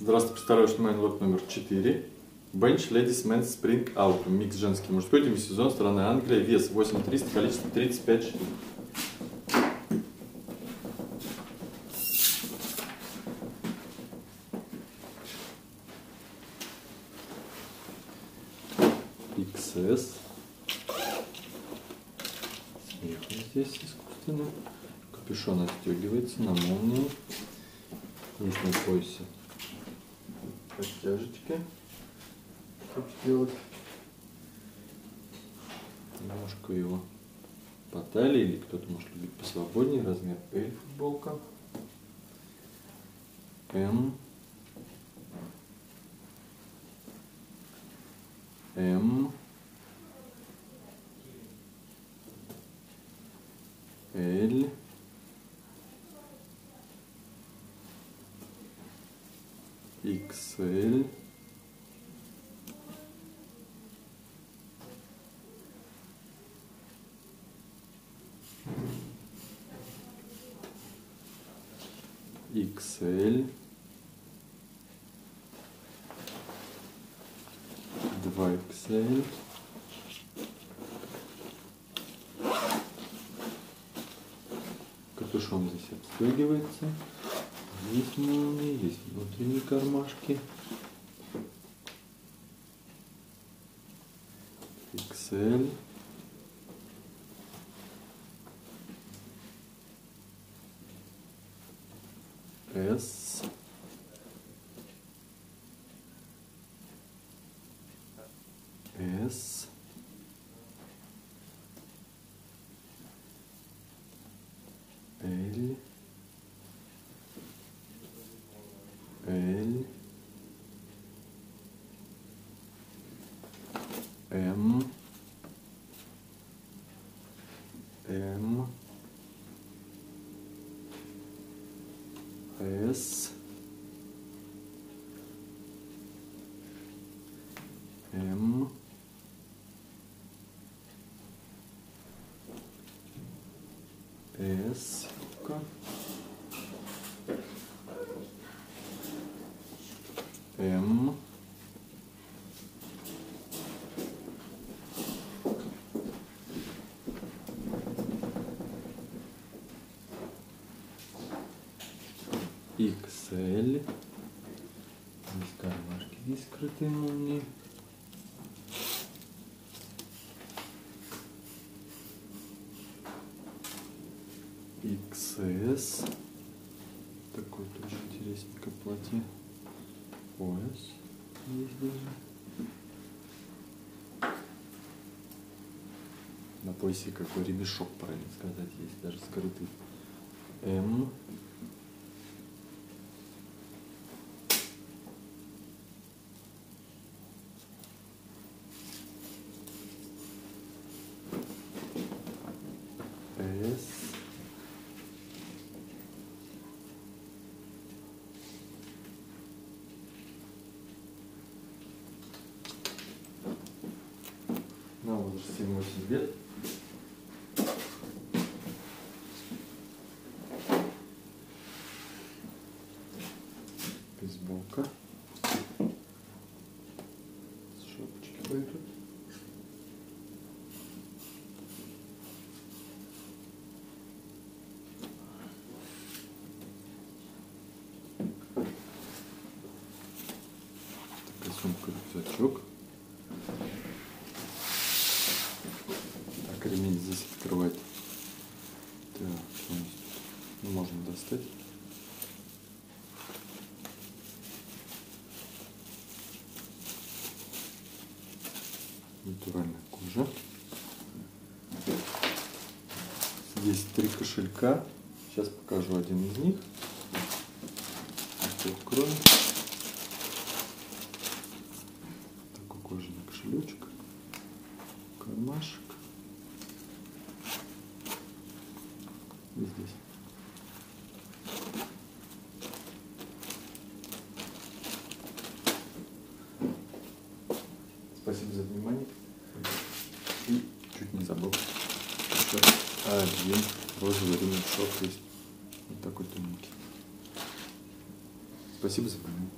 Здравствуйте, представляю, мой лот номер 4. Bench Ladies Men's Spring Out. Микс женский мужской демисезон, страна Англия. Вес 8300, количество 35 штук. XS. Сверху здесь искусственно. Капюшон отстегивается на молнии. Есть на поясе подтяжечки, чтобы сделать. Немножко его по талии, или кто-то может любить посвободнее, размер. L футболка, М, М, L, XL XL два XL капюшон здесь обстегивается Здесь молнии, есть внутренние кармашки. S. S. M M S M S М. XL. Здесь кармашки, здесь скрытые молнии. XS. Такой тоже интересненько платье пояс есть даже. На поясе какой ремешок, правильно сказать, есть даже скрытый. М. возраст 7-8 лет. Ремень здесь открывать. Так, ну, можно достать. Натуральная кожа. Здесь три кошелька. Сейчас покажу один из них. Откроем. Такой кожаный кошелечек. Кармашек. Здесь. Спасибо за внимание. И чуть не забыл. Еще один розовый ремешок есть. Вот такой тоненький. Спасибо за внимание.